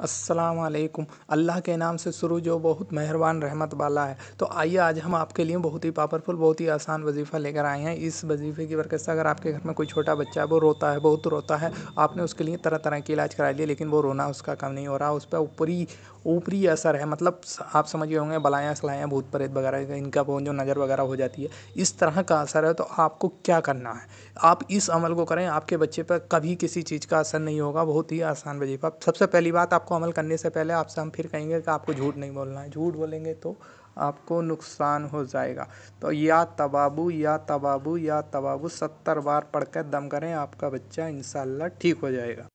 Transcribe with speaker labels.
Speaker 1: असलकुम अल्लाह के नाम से शुरू जो बहुत मेहरबान रहमत वाला है। तो आइए, आज हम आपके लिए बहुत ही पावरफुल बहुत ही आसान वजीफ़ा लेकर आए हैं। इस वजीफ़े की बरकत से अगर आपके घर में कोई छोटा बच्चा है, वो रोता है, बहुत रोता है, आपने उसके लिए तरह तरह के इलाज करा लिए, लेकिन वो रोना उसका कम नहीं हो रहा। उस पर ऊपरी ऊपरी असर है मतलब आप समझ होंगे, बलायाँ, सलायाँ, भूत प्रेत वगैरह, इनका वो जो नज़र वगैरह हो जाती है, इस तरह का असर है तो आपको क्या करना है? आप इस अमल को करें, आपके बच्चे पर कभी किसी चीज़ का असर नहीं होगा, बहुत ही आसान वजीफ़ा। सबसे पहली बात, आपको अमल करने से पहले आपसे हम फिर कहेंगे कि आपको झूठ नहीं बोलना है। झूठ बोलेंगे तो आपको नुकसान हो जाएगा। तो या तबाबू या तबाबू या तबाबू, सत्तर बार पढ़ कर दम करें, आपका बच्चा इंशाल्लाह ठीक हो जाएगा।